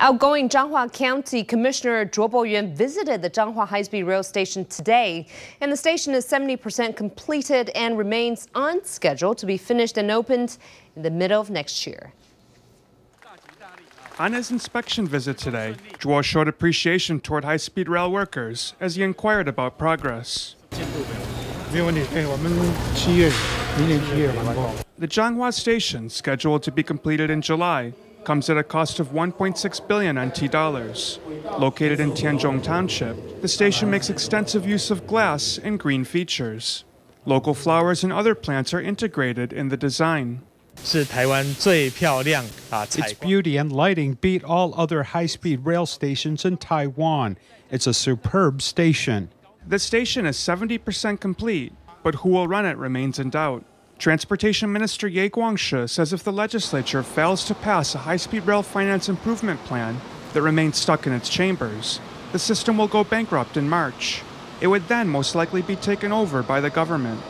Outgoing Changhua County Commissioner Cho Po-yuan visited the Changhua High-Speed Rail Station today, and the station is 70% completed and remains on schedule to be finished and opened in the middle of next year. On his inspection visit today, Zhuo showed appreciation toward high-speed rail workers as he inquired about progress. The Changhua station, scheduled to be completed in July, comes at a cost of 1.6 billion NT dollars. Located in Tianzhong Township, the station makes extensive use of glass and green features. Local flowers and other plants are integrated in the design. Its beauty and lighting beat all other high-speed rail stations in Taiwan. It's a superb station. The station is 70% complete, but who will run it remains in doubt. Transportation Minister Yeh Kuang-shih says if the legislature fails to pass a high speed rail finance improvement plan that remains stuck in its chambers, the system will go bankrupt in March. It would then most likely be taken over by the government.